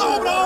obra!